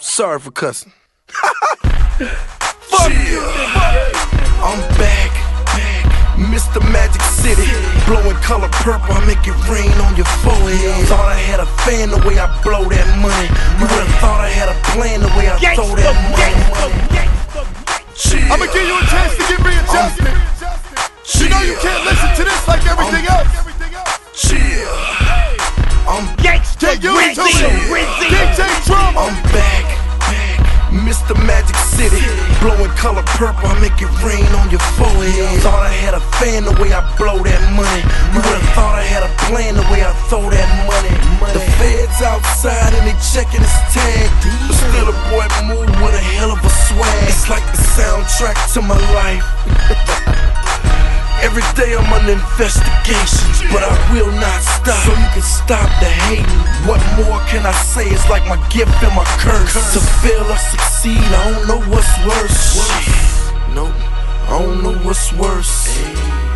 Sorry for cussing. Fuck you. I'm back, back. Mr. Magic City. Blowing color purple, I make it rain on your forehead. Thought I had a fan the way I blow that money. You would've thought I had a plan the way I throw that money. I'ma give you a chance to get readjusted. Color purple, I make it rain on your forehead. Thought I had a fan the way I blow that money. You would've thought I had a plan the way I throw that money. The feds outside and they checking his tag. Still the boy move with a hell of a swag. It's like the soundtrack to my life. Every day I'm under investigations, but I will not stop. So you can stop the hating. What more can I say? It's like my gift and my curse. To fail or succeed, I don't know what's worse. No, I don't know what's worse.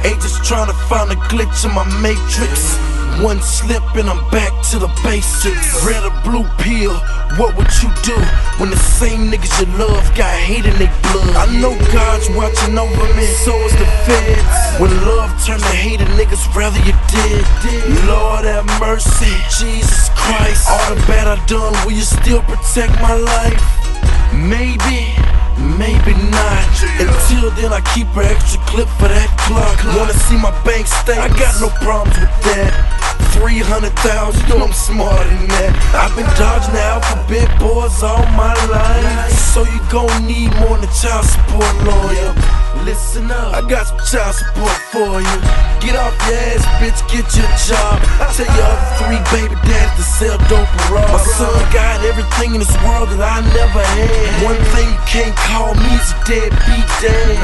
Ain't just trying to find a glitch in my matrix. One slip and I'm back to the basics. Red or blue pill, what would you do when the same niggas you love got hate in they blood? I know God's watching over me, so is the feds. When love turn to hate, a niggas rather you did. Lord have mercy, Jesus Christ. All the bad I done, will you still protect my life? Maybe. Maybe not. Until then, I keep an extra clip for that clock. Wanna see my bank statement? I got no problems with that. 300,000, you know I'm smarter than that. I've been dodging the alphabet boys all my life. So you gon' need more than a child support lawyer. Listen up, I got some child support for you. Get off your ass, bitch, get your job. I tell your other three baby daddies to sell dope and rob. My son got everything in this world that I never had. One thing you can't call me is a deadbeat dad.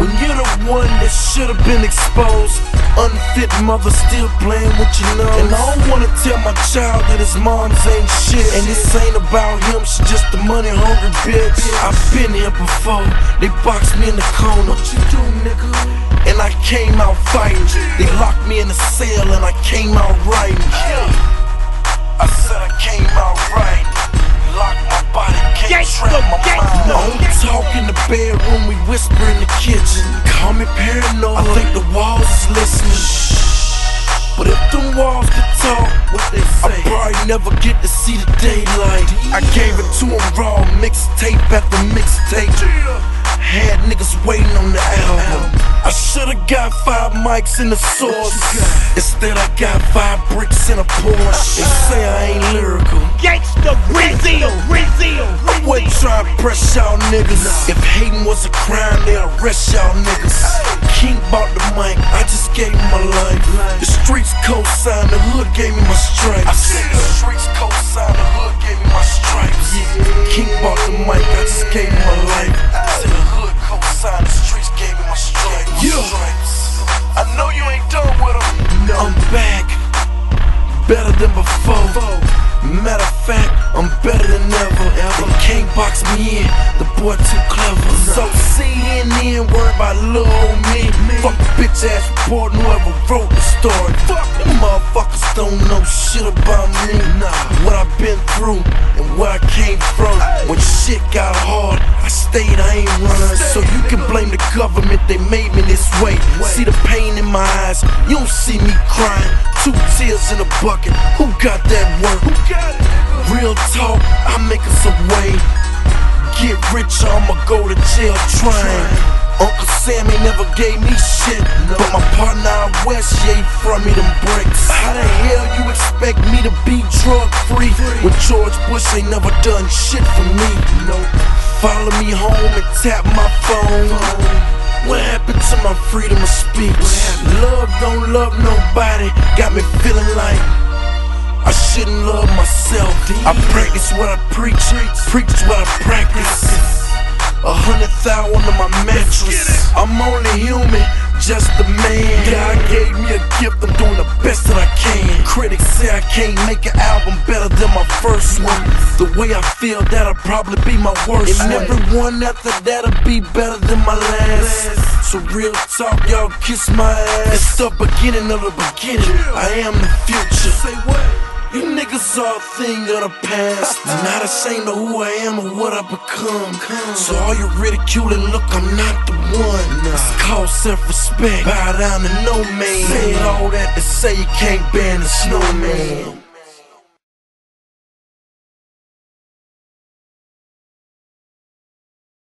When you're the one that should have been exposed, unfit mother still playing with your nose. And I don't wanna tell my child that his mom's ain't shit. And this ain't about him, she just a money hungry bitch. I've been here before, they boxed me in the corner. What you do, nigga? And I came out fighting. They locked me in a cell and I came out writing. I said I came out right. Bedroom, we whisper in the kitchen. Call me paranoid. I think the walls is listening. But if them walls could talk, what they say, I probably never get to see the daylight. I gave it to to 'em raw, mixtape after mixtape. Had niggas waiting on the album. I should've got five mics in the source. Instead, I got five bricks in a Porsche. They say I ain't lyrical. Gangsta Brazil, Brazil. I wasn't to press y'all niggas. If hating was a crime, they'd arrest y'all niggas. King bought the mic, I just gave him my life. The streets co-signed, the hood gave me too clever. So CNN worry about little old me. Fuck the bitch ass reporting whoever wrote the story. Fuck them motherfuckers don't know shit about me. What I've been through and where I came from. When shit got hard, I stayed, I ain't running. So you can blame the government, they made me this way. See the pain in my eyes, you don't see me crying. Two tears in a bucket, who got that work? Real talk, I make us a way. Get rich, I'ma go to jail trying. Uncle Sammy never gave me shit, but my partner out west gave from me them bricks. How the hell you expect me to be drug free when George Bush ain't never done shit for me? Follow me home and tap my phone. What happened to my freedom of speech? Love don't love nobody, got me feeling like I shouldn't love myself. I practice what I preach, preach what I practice. A hundred thousand on my mattress. I'm only human, just a man. God gave me a gift, I'm doing the best that I can. Critics say I can't make an album better than my first one. The way I feel, that'll probably be my worst and every one after that'll be better than my last. So real talk, y'all kiss my ass. It's the beginning of the beginning. I am the future. Say what? You niggas are a thing of the past. I'm Not ashamed of who I am or what I become. So all you ridiculing, look, I'm not the one. It's called self-respect. Bow down to no man. Said all that to say you can't ban a snowman.